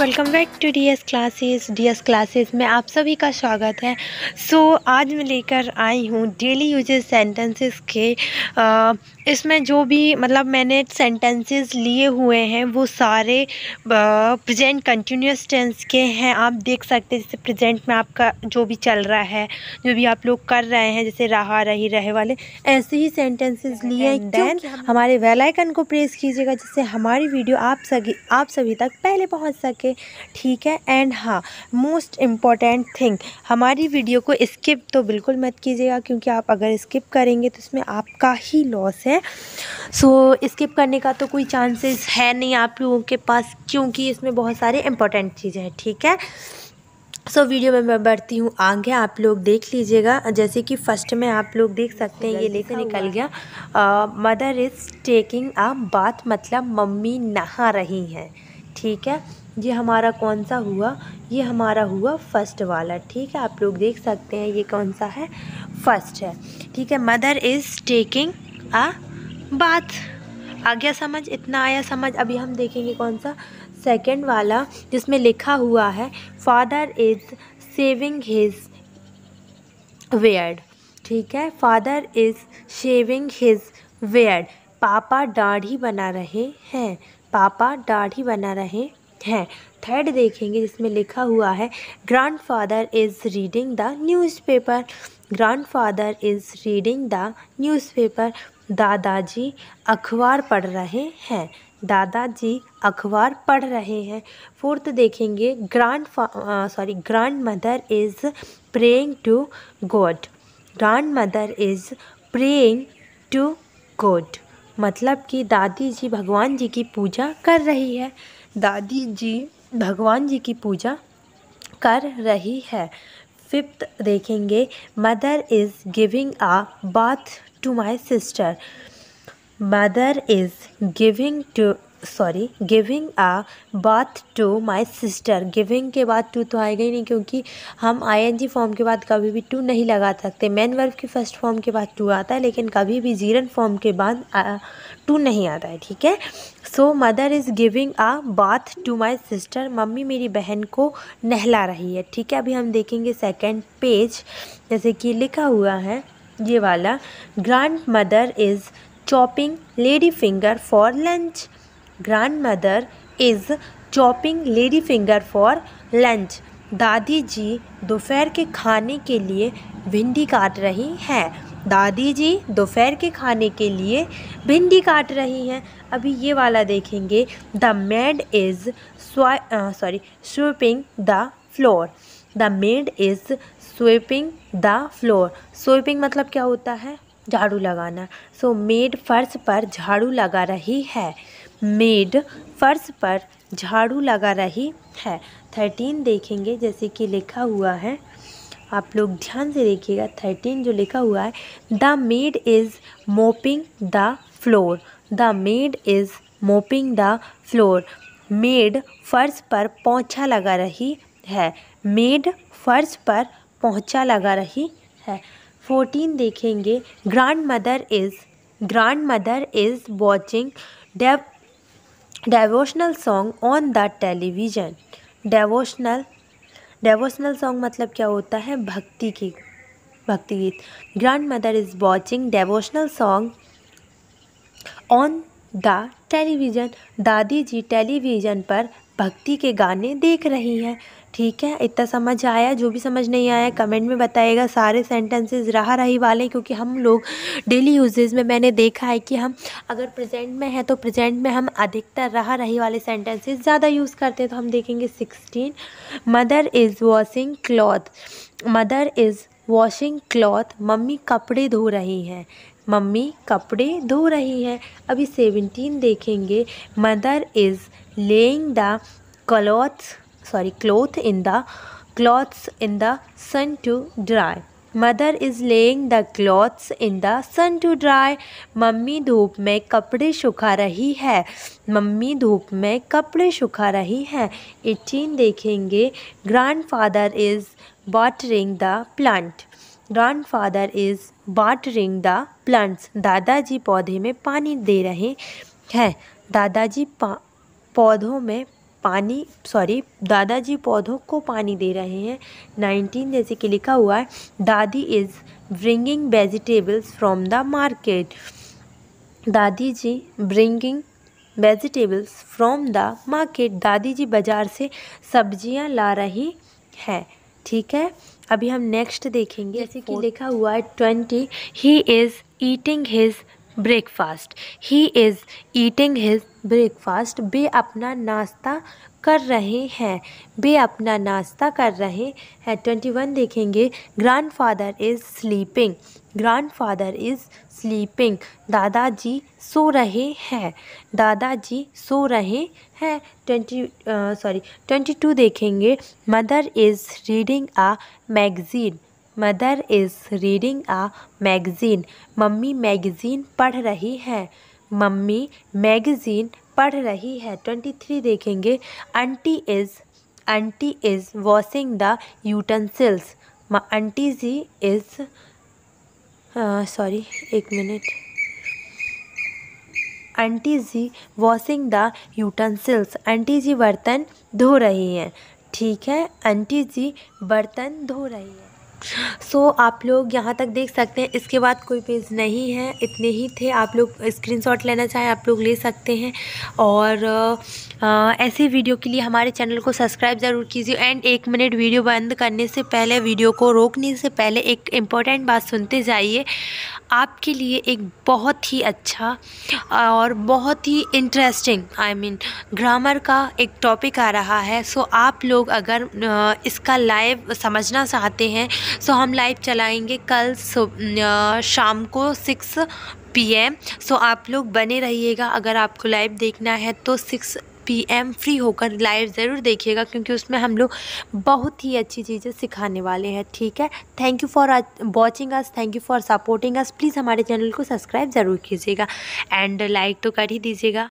Welcome back to D S classes D S classes में आप सभी का स्वागत है। सो so, आज मैं लेकर आई हूँ डेली यूजेस सेंटेंसेस के आ, इसमें जो भी मतलब मैंने सेंटेंसेस लिए हुए हैं वो सारे प्रेजेंट कंटिन्यूस टेंस के हैं। आप देख सकते हैं जैसे प्रेजेंट में आपका जो भी चल रहा है जो भी आप लोग कर रहे हैं जैसे रहा रही रहे वाले ऐसे ही सेंटेंसेस लिए देन हमारे वेलाइकन को प्रेस कीजिएगा जिससे हमारी वीडियो आप सभी आप सभी तक पहले पहुँच सके। ठीक है? एंड हाँ मोस्ट इंपॉर्टेंट थिंग हमारी वीडियो को स्किप तो बिल्कुल मत कीजिएगा क्योंकि आप अगर स्किप करेंगे तो इसमें आपका ही लॉस है। सो so, स्किप करने का तो कोई चांसेस है नहीं आप लोगों के पास क्योंकि इसमें बहुत सारे इंपॉर्टेंट चीज़ें हैं ठीक है? सो so, वीडियो में मैं बढ़ती हूँ आगे आप लोग देख लीजिएगा। जैसे कि फ़र्स्ट में आप लोग देख सकते हैं ये लेकर निकल गया। मदर इज़ टेकिंग अ बात मतलब मम्मी नहा रही हैं ठीक है? ये हमारा कौन सा हुआ? ये हमारा हुआ फ़र्स्ट वाला, ठीक है? आप लोग देख सकते हैं ये कौन सा है। फ़र्स्ट है, ठीक है? मदर इज़ टेकिंग आ बात आ गया समझ? इतना आया समझ? अभी हम देखेंगे कौन सा सेकंड वाला, जिसमें लिखा हुआ है father is saving his beard ठीक है? Father is shaving his beard पापा दाढ़ी बना रहे हैं। पापा दाढ़ी बना रहे हैं। थर्ड देखेंगे जिसमें लिखा हुआ है grandfather is reading the newspaper grandfather is reading the newspaper दादाजी अखबार पढ़ रहे हैं। दादाजी अखबार पढ़ रहे हैं। फोर्थ देखेंगे grand sorry grandmother is praying to God grandmother is praying to God मतलब कि दादी जी भगवान जी की पूजा कर रही है। दादी जी भगवान जी की पूजा कर रही है। फिफ्थ देखेंगे mother is giving a bath to my sister mother is giving to sorry giving a bath to my sister giving के बाद टू तो आएगा ही नहीं क्योंकि हम आई एन जी फॉर्म के बाद कभी भी टू नहीं लगा सकते। मैन वर्ब की फ़र्स्ट फॉर्म के बाद टू आता है, लेकिन कभी भी जीरन फॉर्म के बाद टू नहीं आता है, ठीक है? So mother is giving a bath to my sister mummy मेरी बहन को नहला रही है, ठीक है? अभी हम देखेंगे सेकेंड पेज जैसे कि लिखा हुआ है, ये वाला grandmother is chopping lady finger for lunch mother is chopping lady finger for lunch दादी जी दोपहर के खाने के लिए भिंडी काट रही हैं। दादी जी दोपहर के खाने के लिए भिंडी काट रही हैं। अभी ये वाला देखेंगे। The maid is sorry sweeping the floor the maid is sweeping the floor sweeping मतलब क्या होता है? झाड़ू लगाना। सो मेड फर्श पर झाड़ू लगा रही है। मेड फर्श पर झाड़ू लगा रही है। थर्टीन देखेंगे, जैसे कि लिखा हुआ है। आप लोग ध्यान से देखिएगा थर्टीन जो लिखा हुआ है the maid is mopping the floor the maid is mopping the floor maid फर्श पर पोछा लगा रही है। मेड फर्श पर पोछा लगा रही है। फोर्टीन देखेंगे grandmother is grandmother is watching dev devotional song on the television devotional devotional song मतलब क्या होता है? भक्ति की, भक्ति गीत। Grandmother is watching devotional song on the television दादी जी टेलीविज़न पर भक्ति के गाने देख रही हैं। ठीक है? इतना समझ आया? जो भी समझ नहीं आया, कमेंट में बताइएगा। सारे सेंटेंसेस रहा रही वाले, क्योंकि हम लोग डेली यूजेज में मैंने देखा है कि हम अगर प्रेजेंट में है तो प्रेजेंट में हम अधिकतर रहा रही वाले सेंटेंसेस ज़्यादा यूज़ करते हैं। तो हम देखेंगे sixteen mother is washing cloth mother is washing cloth mummy कपड़े धो रही हैं। मम्मी कपड़े धो रही हैं। अभी सेवनटीन देखेंगे। Mother is laying the clothes sorry, cloth in the, cloths in the sun to dry. Mother is laying the clothes in the sun to dry mummy धूप में कपड़े सुखा रही है। मम्मी धूप में कपड़े सुखा रही है। एटीन देखेंगे। Grandfather is watering the plant grandfather is watering the plants दादाजी पौधे में पानी दे रहे हैं। दादाजी पौधों में पानी सॉरी दादाजी पौधों को पानी दे रहे हैं। नाइनटीन जैसे कि लिखा हुआ है dadi is bringing vegetables from the market dadi ji bringing vegetables from the market दादी जी बाज़ार से सब्ज़ियाँ ला रही है ठीक है? अभी हम नेक्स्ट देखेंगे। जैसे कि लिखा हुआ है twenty he is eating his breakfast he is eating his breakfast वे अपना नाश्ता कर रहे हैं। वे अपना नाश्ता कर रहे हैं। ट्वेंटी वन देखेंगे। Grandfather is sleeping grandfather is sleeping दादाजी सो रहे हैं। दादाजी सो रहे हैं। ट्वेंटी सॉरी ट्वेंटी टू देखेंगे। Mother is reading a magazine mother is reading a magazine. Mummy magazine पढ़ रही है। मम्मी मैगज़ीन पढ़ रही है। ट्वेंटी थ्री देखेंगे। Aunty is aunty is washing the utensils. Aunty ji is sorry, एक minute. Aunty ji washing the utensils. Aunty ji बर्तन धो रही हैं। ठीक है? आंटी जी बर्तन धो रही हैं। सो so, आप लोग यहाँ तक देख सकते हैं इसके बाद कोई पेज नहीं है इतने ही थे। आप लोग स्क्रीनशॉट लेना चाहें आप लोग ले सकते हैं। और आ, ऐसे वीडियो के लिए हमारे चैनल को सब्सक्राइब ज़रूर कीजिए। एंड एक मिनट वीडियो बंद करने से पहले वीडियो को रोकने से पहले एक इंपॉर्टेंट बात सुनते जाइए। आपके लिए एक बहुत ही अच्छा और बहुत ही इंटरेस्टिंग आई मीन ग्रामर का एक टॉपिक आ रहा है। सो so, आप लोग अगर इसका लाइव समझना चाहते हैं सो हम लाइव चलाएँगे कल शाम को सिक्स पीएम सो आप लोग बने रहिएगा। अगर आपको लाइव देखना है तो सिक्स पीएम फ्री होकर लाइव ज़रूर देखिएगा, क्योंकि उसमें हम लोग बहुत ही अच्छी चीज़ें सिखाने वाले हैं, ठीक है? Thank you for watching us thank you for supporting us please हमारे चैनल को सब्सक्राइब ज़रूर कीजिएगा एंड लाइक तो कर ही दीजिएगा।